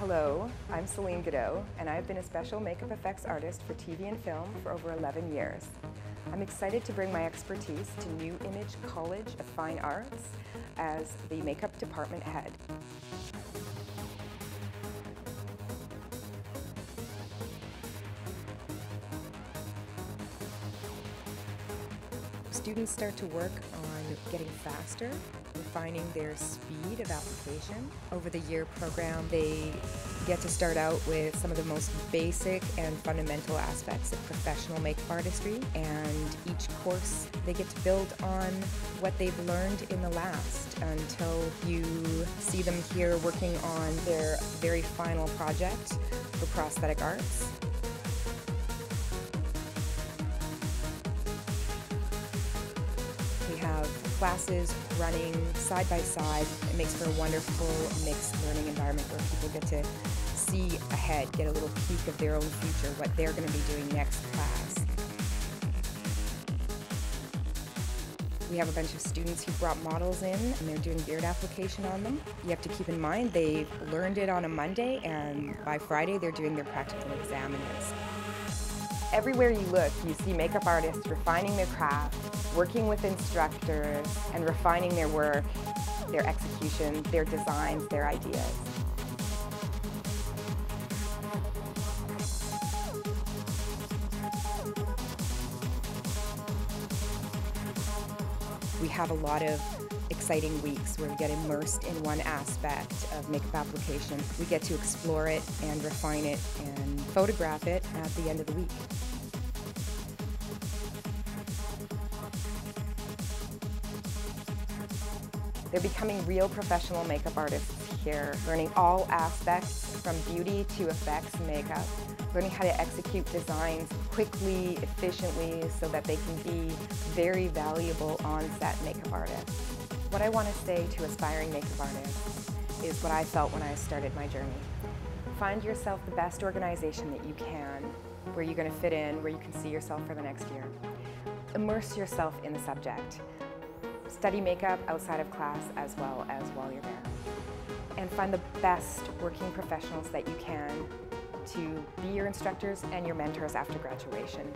Hello, I'm Celine Godot, and I've been a special makeup effects artist for TV and film for over 11 years. I'm excited to bring my expertise to New Image College of Fine Arts as the makeup department head. Students start to work on getting faster, refining their speed of application. Over the year program, they get to start out with some of the most basic and fundamental aspects of professional makeup artistry, and each course they get to build on what they've learned in the last until you see them here working on their very final project for prosthetic arts. Classes running side by side. It makes for a wonderful mixed learning environment where people get to see ahead, get a little peek of their own future, what they're going to be doing next class. We have a bunch of students who brought models in and they're doing beard application on them. You have to keep in mind they've learned it on a Monday and by Friday they're doing their practical exam in. Everywhere you look, you see makeup artists refining their craft, working with instructors, and refining their work, their execution, their designs, their ideas. We have a lot of exciting weeks where we get immersed in one aspect of makeup application. We get to explore it and refine it and photograph it at the end of the week. They're becoming real professional makeup artists here, learning all aspects from beauty to effects makeup, learning how to execute designs quickly, efficiently, so that they can be very valuable on-set makeup artists. What I want to say to aspiring makeup artists is what I felt when I started my journey. Find yourself the best organization that you can, where you're going to fit in, where you can see yourself for the next year. Immerse yourself in the subject. Study makeup outside of class as well as while you're there. And find the best working professionals that you can to be your instructors and your mentors after graduation.